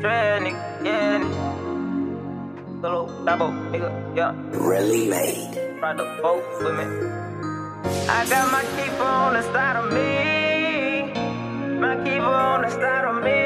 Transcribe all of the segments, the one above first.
Dread nigga, yeah, nigga. Solo, double, nigga, yeah. Really made. Ride the boat with me. I got my keeper on the side of me. My keeper on the side of me.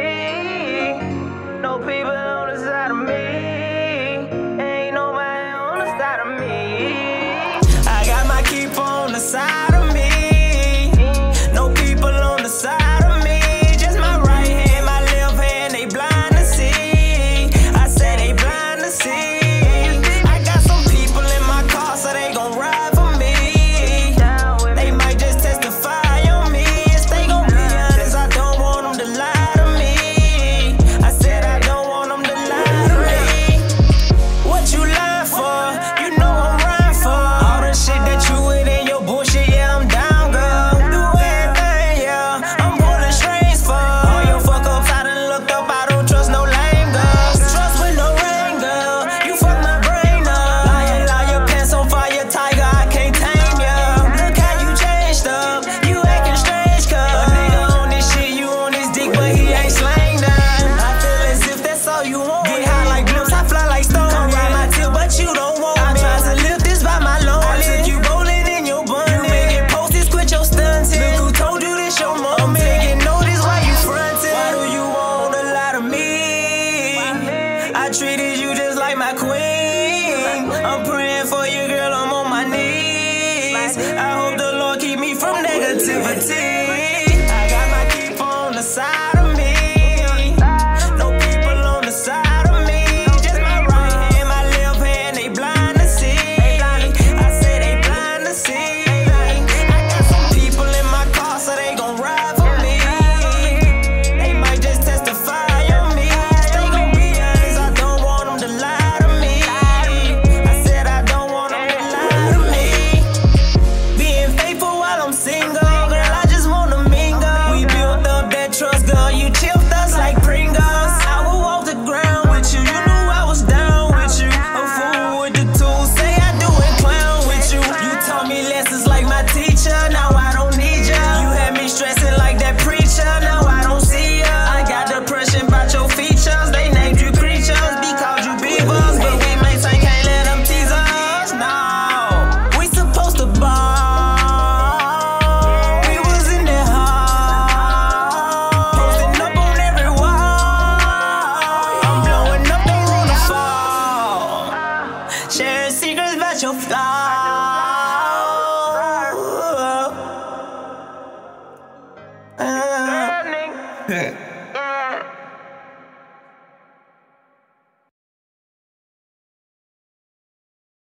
Treated you just like my queen. I'm praying for you, girl, I'm on my knees. I hope the Lord keep me from negativity.